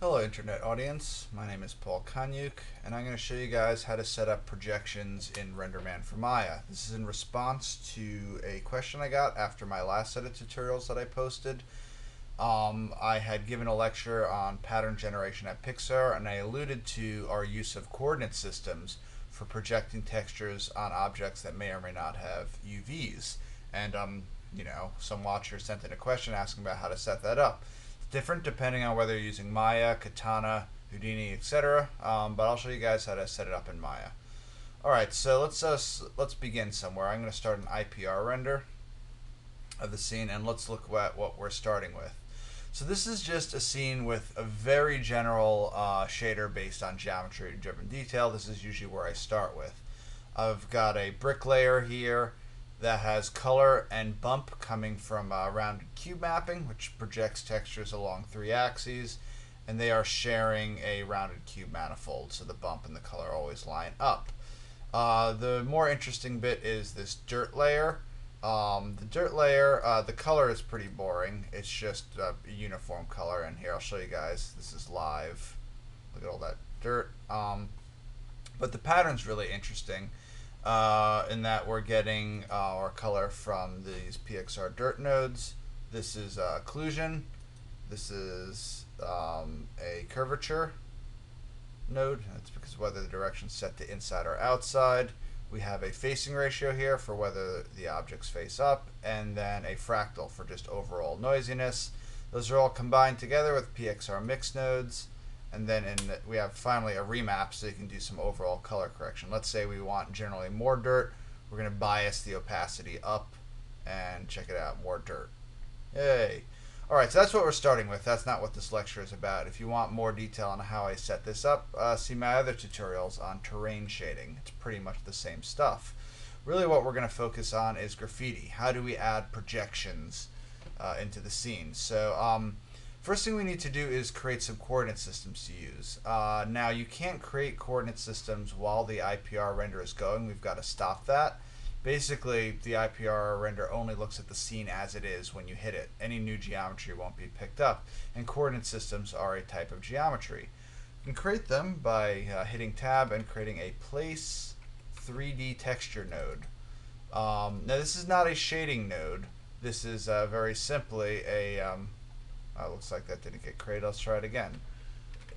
Hello internet audience, my name is Paul Kanyuk and I'm going to show you guys how to set up projections in RenderMan for Maya. This is in response to a question I got after my last set of tutorials that I posted. Um, I had given a lecture on pattern generation at Pixar and I alluded to our use of coordinate systems for projecting textures on objects that may or may not have UVs. And um, you know, some watcher sent in a question asking about how to set that up different depending on whether you're using Maya, Katana, Houdini, etc. Um, but I'll show you guys how to set it up in Maya. All right, so let's uh, let's begin somewhere. I'm going to start an IPR render of the scene, and let's look at what we're starting with. So this is just a scene with a very general uh, shader based on geometry-driven detail. This is usually where I start with. I've got a brick layer here that has color and bump coming from uh, rounded cube mapping, which projects textures along three axes, and they are sharing a rounded cube manifold, so the bump and the color always line up. Uh, the more interesting bit is this dirt layer. Um, the dirt layer, uh, the color is pretty boring. It's just a uniform color, and here I'll show you guys. This is live. Look at all that dirt. Um, but the pattern's really interesting uh, in that we're getting uh, our color from these PXR dirt nodes. This is uh, occlusion. This is um, a curvature node. That's because whether the direction set to inside or outside. We have a facing ratio here for whether the objects face up, and then a fractal for just overall noisiness. Those are all combined together with PXR mix nodes and then in the, we have finally a remap so you can do some overall color correction. Let's say we want generally more dirt. We're going to bias the opacity up and check it out, more dirt. Yay. Alright, so that's what we're starting with. That's not what this lecture is about. If you want more detail on how I set this up, uh, see my other tutorials on terrain shading. It's pretty much the same stuff. Really what we're going to focus on is graffiti. How do we add projections uh, into the scene? So, um, First thing we need to do is create some coordinate systems to use. Uh, now you can't create coordinate systems while the IPR render is going. We've got to stop that. Basically, the IPR render only looks at the scene as it is when you hit it. Any new geometry won't be picked up, and coordinate systems are a type of geometry. You can create them by uh, hitting tab and creating a place 3D texture node. Um, now this is not a shading node. This is uh, very simply a um, Oh, looks like that didn't get created. Let's try it again.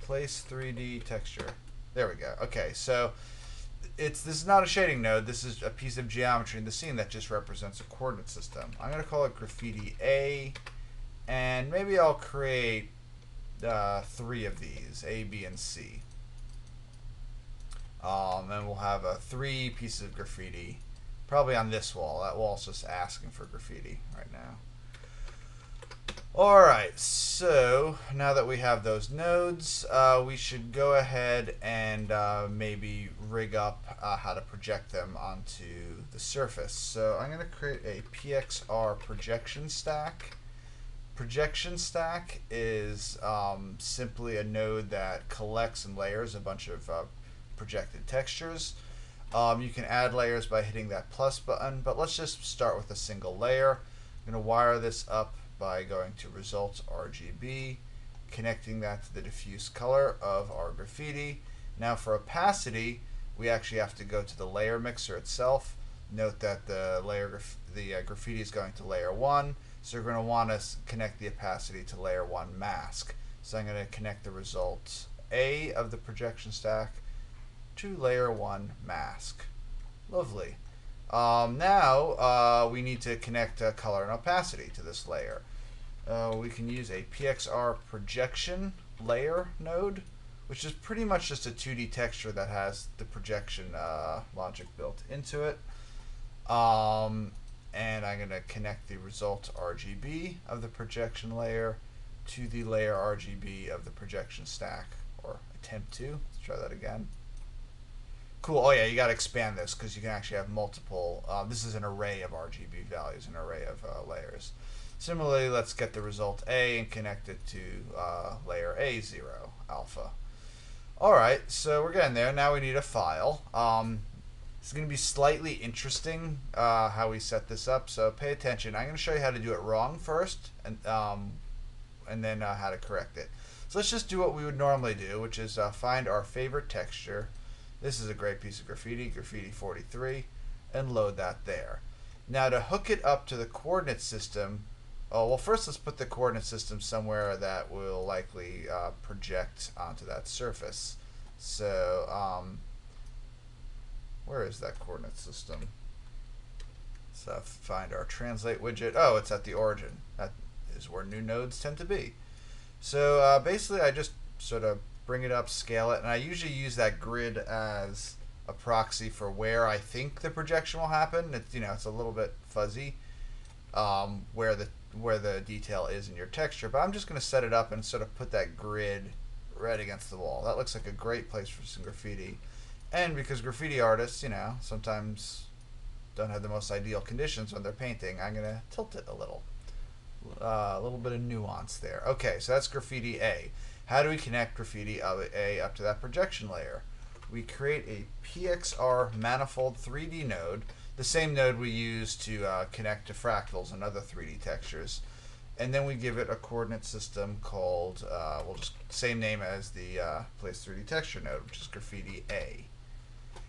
Place 3D texture. There we go. Okay, so it's this is not a shading node. This is a piece of geometry in the scene that just represents a coordinate system. I'm going to call it graffiti A, and maybe I'll create uh, three of these, A, B, and C. Um, and we'll have uh, three pieces of graffiti, probably on this wall. That wall's just asking for graffiti right now. Alright, so now that we have those nodes, uh, we should go ahead and uh, maybe rig up uh, how to project them onto the surface. So I'm going to create a PXR projection stack. Projection stack is um, simply a node that collects and layers a bunch of uh, projected textures. Um, you can add layers by hitting that plus button, but let's just start with a single layer. I'm going to wire this up by going to results RGB, connecting that to the diffuse color of our graffiti. Now for opacity, we actually have to go to the layer mixer itself. Note that the layer the uh, graffiti is going to layer 1, so you're going to want to connect the opacity to layer 1 mask. So I'm going to connect the result A of the projection stack to layer 1 mask. Lovely. Um, now uh, we need to connect uh, color and opacity to this layer. Uh, we can use a PXR projection layer node, which is pretty much just a 2D texture that has the projection uh, logic built into it. Um, and I'm going to connect the result RGB of the projection layer to the layer RGB of the projection stack, or attempt to. Let's try that again. Cool. Oh yeah, you got to expand this because you can actually have multiple. Uh, this is an array of RGB values, an array of uh, layers. Similarly, let's get the result A and connect it to uh, layer A0 alpha. All right, so we're getting there. Now we need a file. Um, it's going to be slightly interesting uh, how we set this up, so pay attention. I'm going to show you how to do it wrong first, and um, and then uh, how to correct it. So let's just do what we would normally do, which is uh, find our favorite texture. This is a great piece of graffiti, graffiti 43, and load that there. Now to hook it up to the coordinate system, oh well first let's put the coordinate system somewhere that will likely uh, project onto that surface. So um, where is that coordinate system? So find our translate widget. Oh, it's at the origin. That is where new nodes tend to be. So uh, basically, I just sort of bring it up, scale it, and I usually use that grid as a proxy for where I think the projection will happen. It's you know it's a little bit fuzzy um, where the where the detail is in your texture, but I'm just going to set it up and sort of put that grid right against the wall. That looks like a great place for some graffiti. And because graffiti artists, you know, sometimes don't have the most ideal conditions when they're painting, I'm going to tilt it a little. Uh, a little bit of nuance there. Okay, so that's graffiti A. How do we connect graffiti A up to that projection layer? We create a PXR manifold 3D node, the same node we use to uh, connect to fractals and other 3D textures. And then we give it a coordinate system called, uh, we'll just, same name as the uh, place 3D texture node, which is graffiti A.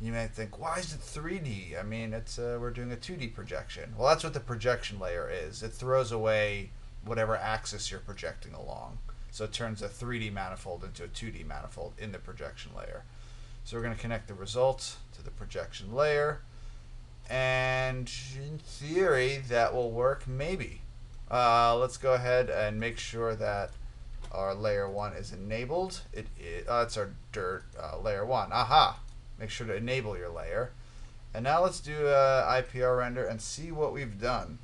You might think, why is it 3D? I mean, it's uh, we're doing a 2D projection. Well, that's what the projection layer is. It throws away whatever axis you're projecting along. So it turns a 3D manifold into a 2D manifold in the projection layer. So we're going to connect the results to the projection layer. And in theory, that will work, maybe. Uh, let's go ahead and make sure that our layer 1 is enabled. It, it uh, it's our dirt uh, layer 1. Aha! Make sure to enable your layer. And now let's do a IPR render and see what we've done.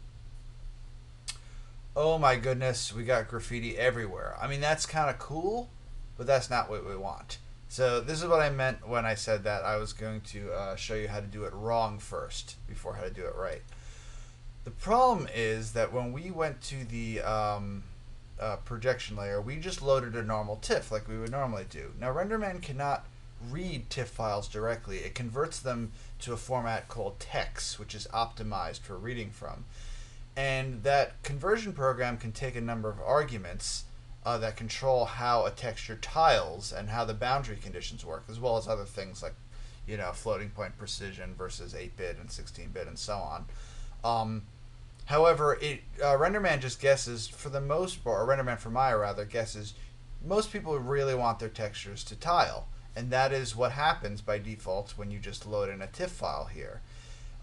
Oh my goodness, we got graffiti everywhere. I mean, that's kind of cool, but that's not what we want. So this is what I meant when I said that I was going to uh, show you how to do it wrong first before how to do it right. The problem is that when we went to the um, uh, projection layer, we just loaded a normal TIFF like we would normally do. Now RenderMan cannot read TIFF files directly. It converts them to a format called TeX, which is optimized for reading from. And that conversion program can take a number of arguments uh, that control how a texture tiles and how the boundary conditions work, as well as other things like, you know, floating point precision versus 8-bit and 16-bit and so on. Um, however, it uh, RenderMan just guesses for the most part, or RenderMan for Maya rather guesses most people really want their textures to tile and that is what happens by default when you just load in a TIFF file here.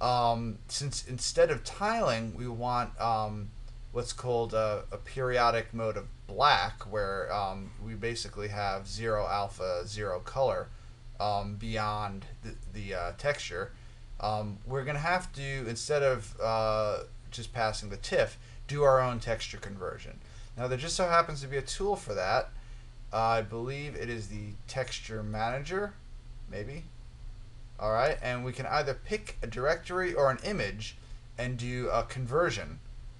Um, since instead of tiling, we want um, what's called a, a, periodic mode of black, where um, we basically have zero alpha, zero color um, beyond the, the uh, texture. Um, we're going to have to, instead of uh, just passing the TIFF, do our own texture conversion. Now, there just so happens to be a tool for that uh, I believe it is the texture manager, maybe. All right, and we can either pick a directory or an image and do a conversion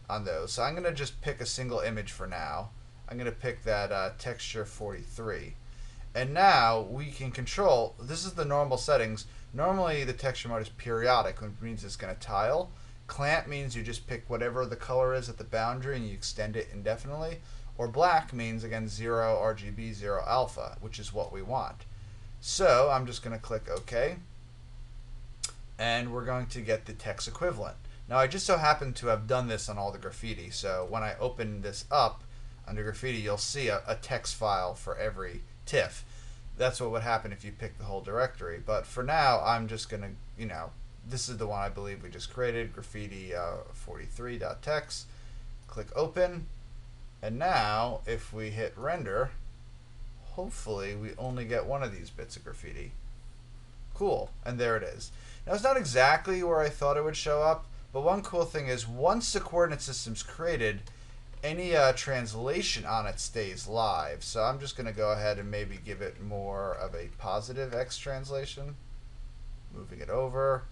on those. So I'm going to just pick a single image for now. I'm going to pick that uh, texture 43. And now we can control, this is the normal settings. Normally the texture mode is periodic, which means it's going to tile. Clamp means you just pick whatever the color is at the boundary and you extend it indefinitely. Or black means, again, 0 RGB, 0 alpha, which is what we want. So I'm just going to click OK. And we're going to get the TeX equivalent. Now I just so happen to have done this on all the graffiti. So when I open this up under graffiti, you'll see a, a TeX file for every TIFF. That's what would happen if you pick the whole directory. But for now, I'm just going to, you know, this is the one I believe we just created, graffiti uh, 43.tex. Click open and now, if we hit render, hopefully we only get one of these bits of graffiti. Cool, and there it is. Now it's not exactly where I thought it would show up, but one cool thing is once the coordinate system's created, any uh, translation on it stays live. So I'm just going to go ahead and maybe give it more of a positive X translation. Moving it over.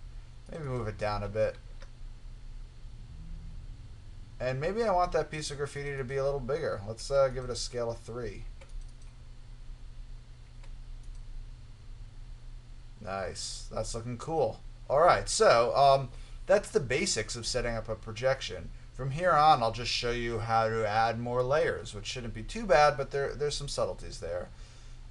Maybe move it down a bit. And maybe I want that piece of graffiti to be a little bigger. Let's uh, give it a scale of 3. Nice. That's looking cool. Alright, so um, that's the basics of setting up a projection. From here on, I'll just show you how to add more layers, which shouldn't be too bad, but there, there's some subtleties there.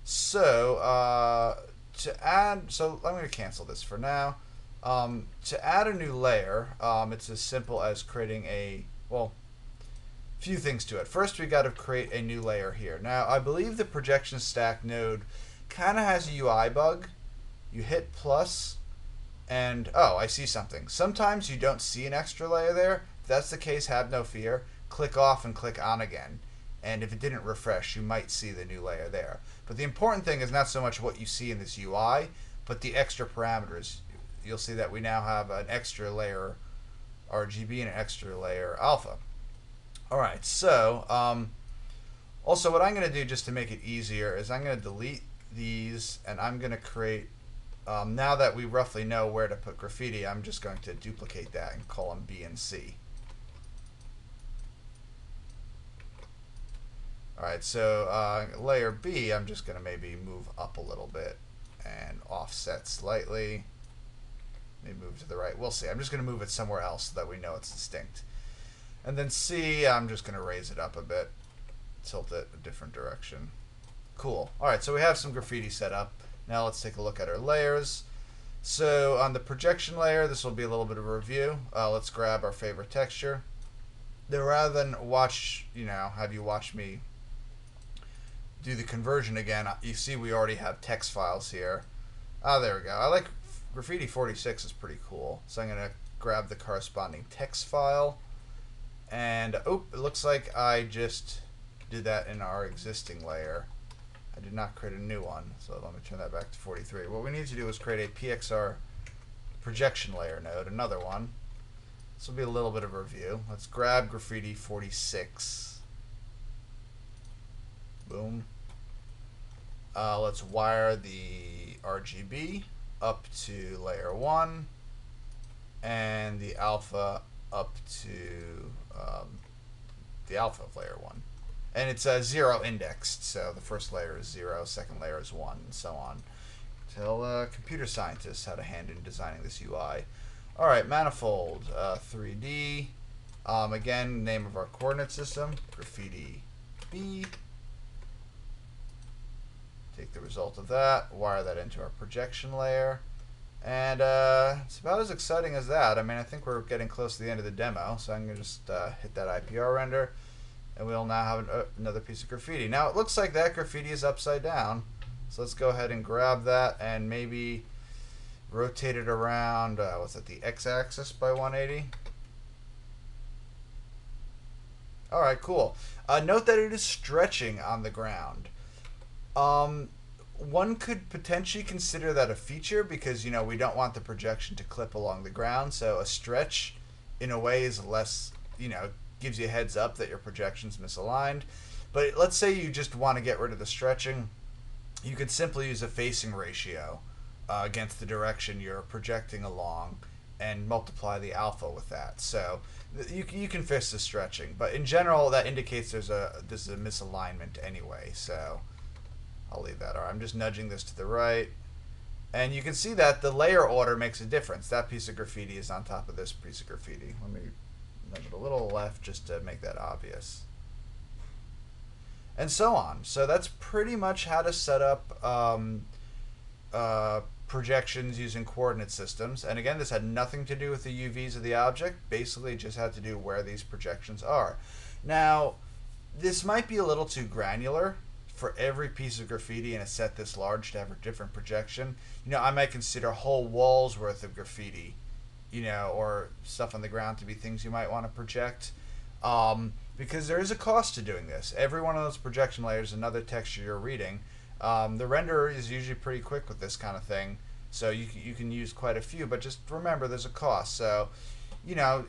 So, uh, to add, so I'm going to cancel this for now. Um, to add a new layer, um, it's as simple as creating a, well, few things to it. First, we got to create a new layer here. Now, I believe the projection stack node kind of has a UI bug. You hit plus, and oh, I see something. Sometimes you don't see an extra layer there. If that's the case, have no fear. Click off and click on again. And if it didn't refresh, you might see the new layer there. But the important thing is not so much what you see in this UI, but the extra parameters. You'll see that we now have an extra layer RGB and an extra layer alpha. All right, so um, also what I'm going to do just to make it easier is I'm going to delete these and I'm going to create, um, now that we roughly know where to put graffiti, I'm just going to duplicate that and call them B and C. Alright, so uh, layer B, I'm just going to maybe move up a little bit and offset slightly. Maybe move to the right. We'll see. I'm just going to move it somewhere else so that we know it's distinct. And then C, I'm just going to raise it up a bit, tilt it a different direction. Cool. Alright, so we have some graffiti set up. Now let's take a look at our layers. So on the projection layer, this will be a little bit of a review. Uh, let's grab our favorite texture. Then rather than watch, you know, have you watch me do the conversion again, you see we already have TeX files here. Ah, oh, there we go. I like Graffiti 46 is pretty cool. So I'm going to grab the corresponding TeX file. And, oh, it looks like I just did that in our existing layer. I did not create a new one, so let me turn that back to 43. What we need to do is create a PXR projection layer node, another one. This will be a little bit of a review. Let's grab Graffiti 46. Boom. Uh, let's wire the RGB up to layer 1 and the alpha up to um, the alpha of layer 1. And it's a zero indexed, so the first layer is zero, second layer is 1, and so on. Tell uh, computer scientists how to hand in designing this UI. Alright, manifold, uh, 3D. Um, again, name of our coordinate system, graffiti B. Take the result of that, wire that into our projection layer. And uh, it's about as exciting as that. I mean, I think we're getting close to the end of the demo, so I'm going to just uh, hit that IPR render, and we'll now have an, uh, another piece of graffiti. Now, it looks like that graffiti is upside down, so let's go ahead and grab that and maybe rotate it around, uh, what's that, the x-axis by 180? Alright, cool. Uh, note that it is stretching on the ground. Um, one could potentially consider that a feature because you know we don't want the projection to clip along the ground so a stretch in a way is less you know gives you a heads up that your projection's misaligned but let's say you just want to get rid of the stretching you could simply use a facing ratio uh, against the direction you're projecting along and multiply the alpha with that so you, you can fix the stretching but in general that indicates there's a there's a misalignment anyway so I'll leave that. I'm just nudging this to the right. And you can see that the layer order makes a difference. That piece of graffiti is on top of this piece of graffiti. Let me it a little left just to make that obvious. And so on. So that's pretty much how to set up um, uh, projections using coordinate systems. And again, this had nothing to do with the UVs of the object. Basically, just had to do where these projections are. Now, this might be a little too granular for every piece of graffiti in a set this large to have a different projection. You know, I might consider whole walls worth of graffiti, you know, or stuff on the ground to be things you might want to project. Um, because there is a cost to doing this. Every one of those projection layers, another texture you're reading. Um, the renderer is usually pretty quick with this kind of thing, so you you can use quite a few. But just remember, there's a cost. So, you know,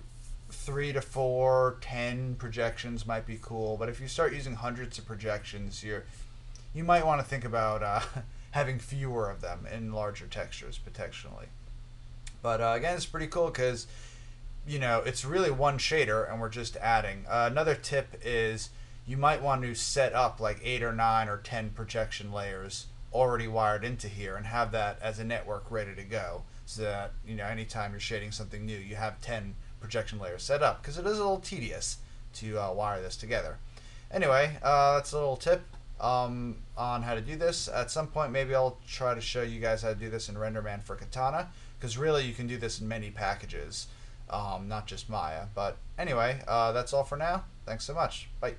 three to four, ten projections might be cool. But if you start using hundreds of projections, you're you might want to think about uh, having fewer of them in larger textures potentially. But uh, again, it's pretty cool because you know it's really one shader, and we're just adding. Uh, another tip is you might want to set up like eight or nine or ten projection layers already wired into here and have that as a network ready to go so that you know anytime you're shading something new you have 10 projection layers set up because it is a little tedious to uh, wire this together. Anyway, uh, that's a little tip um, on how to do this. At some point, maybe I'll try to show you guys how to do this in RenderMan for Katana because really you can do this in many packages, um, not just Maya. But anyway, uh, that's all for now. Thanks so much. Bye.